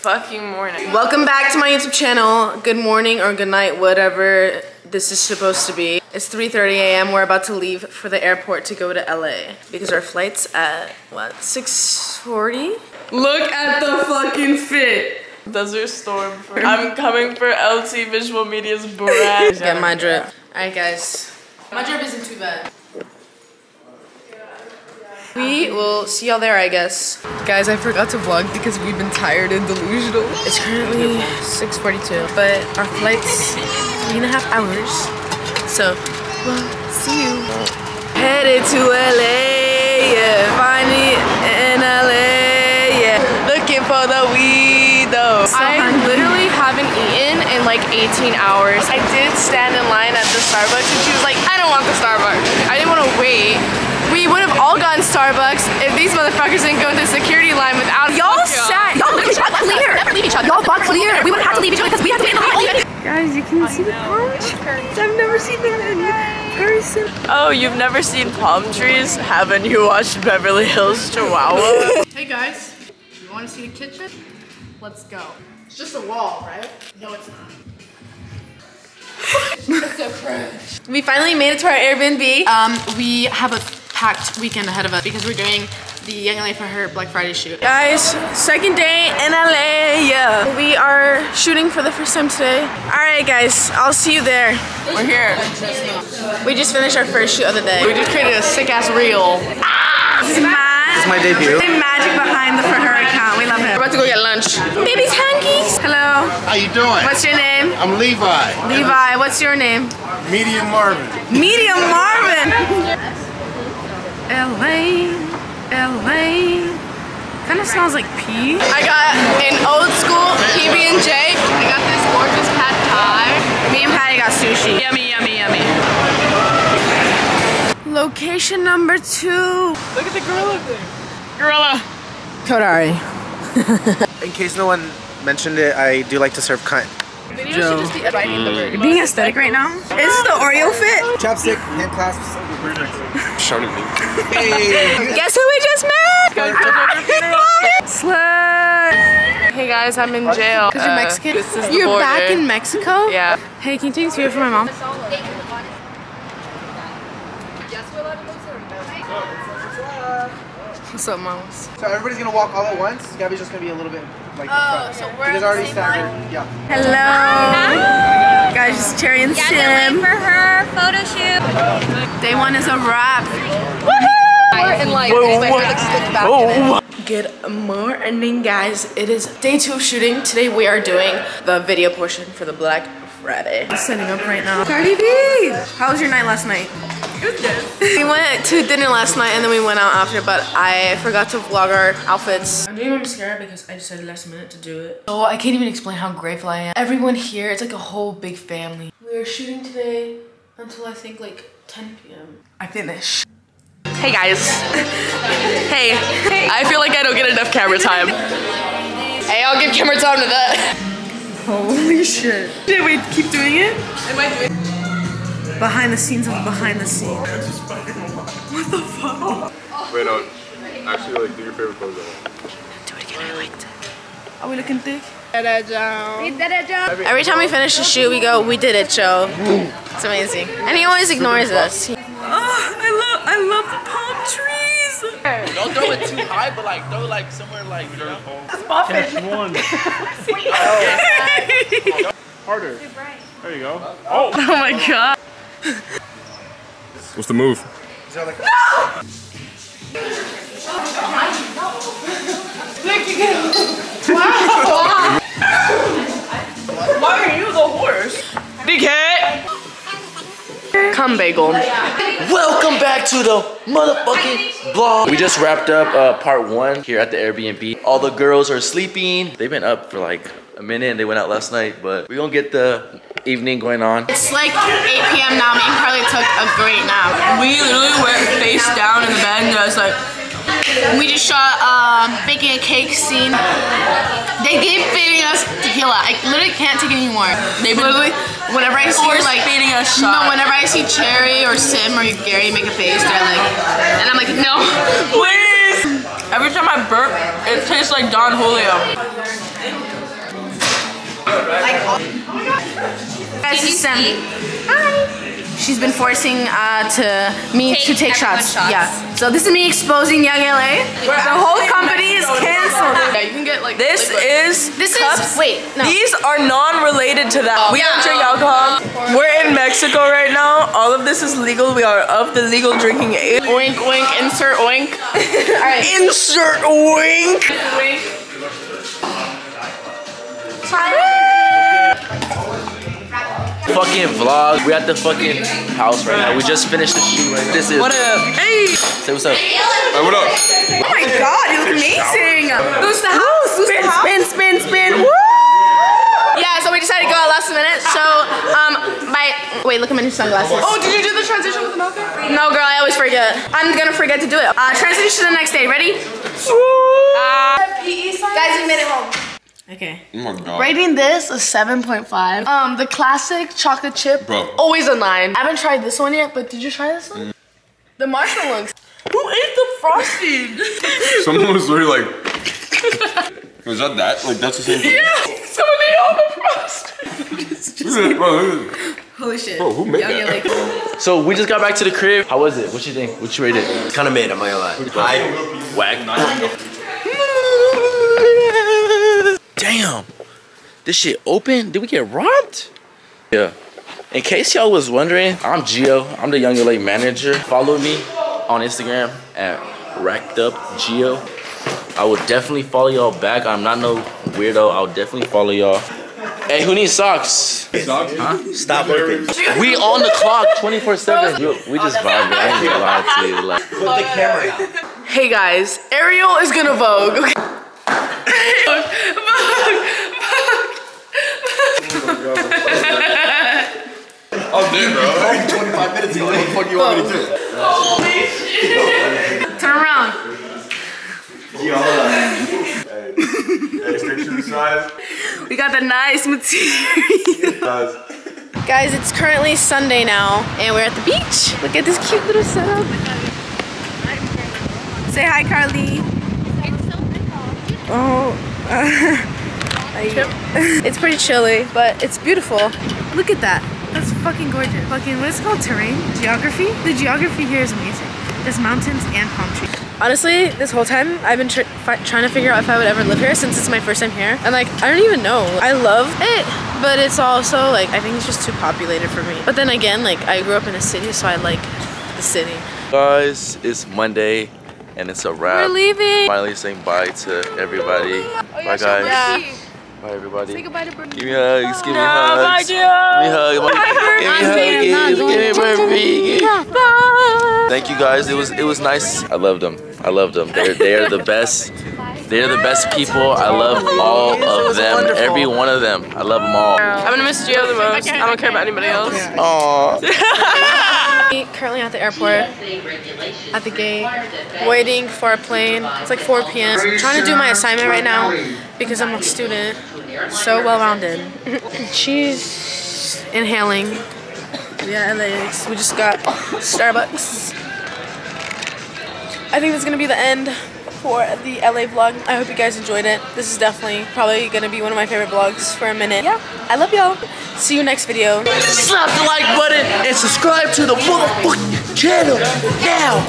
fucking morning. Welcome back to my YouTube channel. Good morning or good night, whatever this is supposed to be. It's 3.30 a.m. We're about to leave for the airport to go to LA because our flight's at, what, 6.40? Look at the fucking fit. Desert Storm. For, I'm coming for LT Visual Media's brand. Get my drip. Alright guys, my drip isn't too bad. We will see y'all there, I guess. Guys, I forgot to vlog because we've been tired and delusional. It's currently 6.42, but our flight's three and a half hours. So, we'll see you. Headed to LA, yeah. Finally in LA, yeah. Looking for the weed, though. I literally haven't eaten in like 18 hours. I did stand in line at the Starbucks and she was like, I don't want the Starbucks. I didn't want to wait. We would have all gotten Starbucks if these motherfuckers didn't go into the security line without Y'all fucking- sat. Y'all literally bought clear. Leave each other. Y'all bought clear. We would have had to leave each other because we have to be in the hallway. Guys, you can see the palm trees. I've never seen them in person. Oh, you've never seen palm trees? Haven't you watched Beverly Hills Chihuahua? Hey guys, you want to see the kitchen? Let's go. It's just a wall, right? No, it's not. It's so fresh. We finally made it to our Airbnb. Um, we have a packed weekend ahead of us because we're doing the Young LA for Her Black Friday shoot. Guys, second day in LA. Yeah. We are shooting for the first time today. All right, guys, I'll see you there. We're here. We just finished our first shoot of the day. We just created a sick ass reel. This is Matt. This is my debut. The magic behind the For Her account. We love him. We're about to go get lunch. Baby's hankies. Hello. How you doing? What's your name? I'm Levi. Levi. What's your name? Medium Marvin. Medium Marvin. LA. LA. Kind of smells like pee. I got an old school PB&J. I got this gorgeous pad thai. Me and Patty got sushi. Yummy, yummy, yummy. Location number two. Look at the gorilla thing. Gorilla. code ARI. In case no one mentioned it, I do like to serve cunt. Video should just be biting the bird. You're being aesthetic right now. Is this the Oreo fit? Chopstick, hand clasps. Shouting me. Guess who we just met? Slut. Hey guys, I'm in jail. Cause you're Uh, Mexican. This is You're border. back in Mexico. Yeah. Hey, can you take this video for my mom? What's up, mamas? So everybody's gonna walk all at once. Gabby's just gonna be a little bit like. Oh, so we're There's already staggered. Yeah. Hello. Guys, it's Cherry and Sim. for her photo shoot. Day one is a wrap. And like, Good morning, guys. It is day two of shooting. Today we are doing the video portion for the Black Friday. I'm setting up right now. Cardi B! How was your night last night? It was good. we went to dinner last night and then we went out after, but I forgot to vlog our outfits. I'm doing my mascara because I decided last minute to do it. Oh, I can't even explain how grateful I am. Everyone here, it's like a whole big family. We are shooting today until I think like 10 p.m. I finish. Hey guys. hey. Hey. I feel like I don't get enough camera time. Hey, I'll give camera time to that. Holy shit. Did we keep doing it? Am I doing? Behind the scenes of behind the scenes. What the fuck? Wait, no. Actually, like, do your favorite pose. Do it again, I liked it. Are we looking thick? We did it, Joe. Every time we finish a shoot, we go, we did it, Joe. It's amazing. And he always ignores us. Oh, I love, I love the palm trees. Don't throw it too high, but like throw like somewhere like you know. Harder. There you go. Oh! Oh my god. What's the move? Is there like Why are you the horse? Dickhead. Come bagel. Welcome back to the motherfucking vlog. We just wrapped up uh, part one here at the Airbnb. All the girls are sleeping. They've been up for like a minute and they went out last night, but we gonna get the evening going on. It's like 8 p.m. now. Me and Carly took a great nap. We literally went face down in the bed and I was like, We just shot um, baking a cake scene. They keep feeding us tequila. I literally can't take it anymore. They literally, whenever I see like feeding us No, whenever I see Cherry or Sim or Gary make a face, they're like, and I'm like, no, please. Every time I burp, it tastes like Don Julio. Guys, this is Sam. She's been forcing uh, to me to take shots. Yeah. So this is me exposing Young LA. The whole company is canceled. Yeah, you can get like. This liquid. is This cups. is wait no. These are non-related to that. we don't drink alcohol. We're in Mexico right now. All of this is legal. We are of the legal drinking age. Oink oink. Insert oink. All right. Insert wink. Fucking vlog. We're at the fucking house right now. We just finished the shoot right now. This is. What up? Hey! Say what's up. Hey, what up? Oh my god, you look amazing! Who's the house? Who's spin, the house? Spin, spin, spin, Woo! Yeah, so we decided to go out last minute. So, um, my wait, look at my new sunglasses. Oh, did you do the transition with the milker? No, girl, I always forget. I'm gonna forget to do it. Uh, transition to the next day. Ready? PE Guys, we made it home. Okay. Oh my god. Rating this a 7.5. Um, the classic chocolate chip, Bro. always a 9. I haven't tried this one yet, but did you try this one? The marshmallow looks. Who ate the frosting? Someone was literally like. Was that that? Like that's the same thing? Yeah, Someone ate all the frosting. Look at it, bro, look at it. Holy shit. Bro, who made Young that? LA. So we just got back to the crib. How was it? What you think? What you rated? It's kind of mid, I'm not gonna lie. I, Whack. Damn. This shit open? Did we get robbed? Yeah. In case y'all was wondering, I'm Gio. I'm the Young LA manager. Follow me on Instagram at Racked Up Gio. I will definitely follow y'all back. I'm not no weirdo. I'll definitely follow y'all. Hey, who needs socks? Socks? Huh? stop working. We on the clock 24 7. We just vibing. I ain't gonna lie to you. Like, Put the camera down. Hey guys, Ariel is gonna Vogue. Okay. What the fuck you want me to do? Turn around. Hey, stick to the size. We got the nice material. Guys, it's currently Sunday now, and we're at the beach. Look at this cute little setup. Say hi, Carly. Oh. It's pretty chilly, but it's beautiful. Look at that. That's fucking gorgeous. Fucking, what is it called? Terrain? Geography? The geography here is amazing. There's mountains and palm trees. Honestly, this whole time I've been tr trying to figure out if I would ever live here since it's my first time here. And like, I don't even know. I love it, but it's also like, I think it's just too populated for me. But then again, like, I grew up in a city, so I like the city. guys, it's Monday and it's a wrap. We're leaving. Finally saying bye to everybody. Oh, bye, guys. Yeah. Bye, everybody. Say goodbye to Brooke. Give me hugs. Give me hugs. Give me hugs. Give me hugs. Give me Murphy. Thank you guys. It was it was nice. I loved them. I loved them. They're they're the best. They're the best people. I love all of them. Every one of them. I love them all. I'm gonna miss Gio the most. I don't care about anybody else. Aww. Currently at the airport, at the gate, waiting for a plane. It's like 4 p.m. trying to do my assignment right now because I'm a student. So well-rounded. She's inhaling. Yeah, LAX. We just got Starbucks. I think that's gonna be the end for the LA vlog. I hope you guys enjoyed it. This is definitely probably gonna be one of my favorite vlogs for a minute. Yeah, I love y'all. See you next video. Slap the like button and subscribe to the motherfucking channel now.